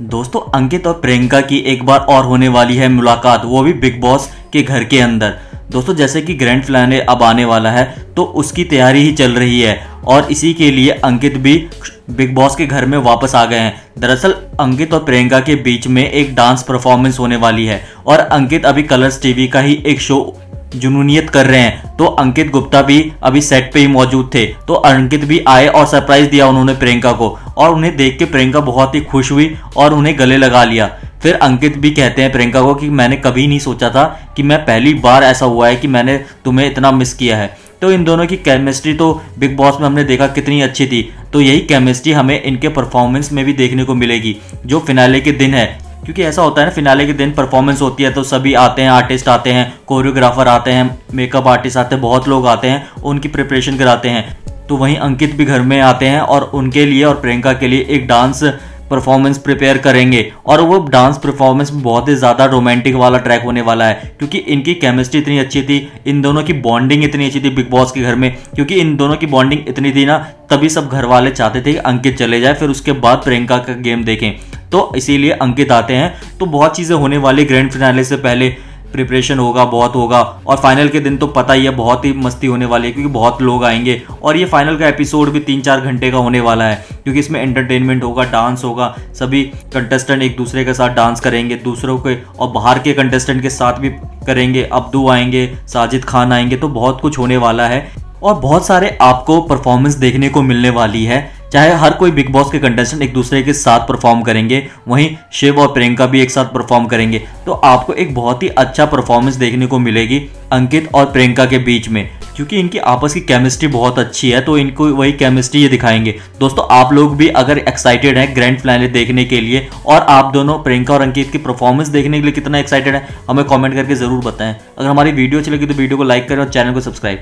दोस्तों, अंकित और प्रियंका की एक बार और होने वाली है मुलाकात, वो भी बिग बॉस के घर के अंदर। दोस्तों, जैसे कि ग्रैंड फिनाले अब आने वाला है तो उसकी तैयारी ही चल रही है, और इसी के लिए अंकित भी बिग बॉस के घर में वापस आ गए हैं। दरअसल, अंकित और प्रियंका के बीच में एक डांस परफॉर्मेंस होने वाली है, और अंकित अभी कलर्स टीवी का ही एक शो जुनूनियत कर रहे हैं तो अंकित गुप्ता भी अभी सेट पे ही मौजूद थे तो अंकित भी आए और सरप्राइज़ दिया उन्होंने प्रियंका को और उन्हें देख के प्रियंका बहुत ही खुश हुई और उन्हें गले लगा लिया। फिर अंकित भी कहते हैं प्रियंका को कि मैंने कभी नहीं सोचा था कि मैं पहली बार ऐसा हुआ है कि मैंने तुम्हें इतना मिस किया है। तो इन दोनों की केमिस्ट्री तो बिग बॉस में हमने देखा कितनी अच्छी थी। तो यही केमिस्ट्री हमें इनके परफॉर्मेंस में भी देखने को मिलेगी, जो फिनाले के दिन है। क्योंकि ऐसा होता है ना फिनाले के दिन परफॉर्मेंस होती है तो सभी आते हैं आर्टिस्ट आते हैं कोरियोग्राफर आते हैं मेकअप आर्टिस्ट आते हैं, बहुत लोग आते हैं, उनकी प्रिपरेशन कराते हैं। तो वहीं अंकित भी घर में आते हैं और उनके लिए और प्रियंका के लिए एक डांस परफॉर्मेंस प्रिपेयर करेंगे। और वो डांस परफॉर्मेंस बहुत ही ज़्यादा रोमांटिक वाला ट्रैक होने वाला है, क्योंकि इनकी केमिस्ट्री इतनी अच्छी थी, इन दोनों की बॉन्डिंग इतनी अच्छी थी बिग बॉस के घर में, क्योंकि इन दोनों की बॉन्डिंग इतनी थी ना, तभी सब घर वाले चाहते थे कि अंकित चले जाए, फिर उसके बाद प्रियंका का गेम देखें। तो इसीलिए अंकित आते हैं। तो बहुत चीज़ें होने वाली ग्रैंड फिनाले से पहले। प्रिपरेशन होगा, बहुत होगा। और फाइनल के दिन तो पता ही है, बहुत ही मस्ती होने वाली है, क्योंकि बहुत लोग आएँगे। और ये फाइनल का एपिसोड भी तीन चार घंटे का होने वाला है, क्योंकि इसमें एंटरटेनमेंट होगा डांस होगा। सभी कंटेस्टेंट एक दूसरे के साथ डांस करेंगे, दूसरों के और बाहर के कंटेस्टेंट के साथ भी करेंगे, अब्दू आएँगे, साजिद खान आएँगे तो बहुत कुछ होने वाला है। और बहुत सारे आपको परफॉर्मेंस देखने को मिलने वाली है। चाहे हर कोई बिग बॉस के कंटेस्टेंट एक दूसरे के साथ परफॉर्म करेंगे, वहीं शिव और प्रियंका भी एक साथ परफॉर्म करेंगे। तो आपको एक बहुत ही अच्छा परफॉर्मेंस देखने को मिलेगी अंकित और प्रियंका के बीच में, क्योंकि इनकी आपस की केमिस्ट्री बहुत अच्छी है तो इनको वही केमिस्ट्री ये दिखाएँगे। दोस्तों, आप लोग भी अगर एक्साइटेड हैं ग्रैंड फिनाले देखने के लिए, और आप दोनों प्रियंका और अंकित की परफॉर्मेंस देखने के लिए कितना एक्साइटेड है, हमें कमेंट करके ज़रूर बताएँ। अगर हमारी वीडियो अच्छी लगी तो वीडियो को लाइक करें और चैनल को सब्सक्राइब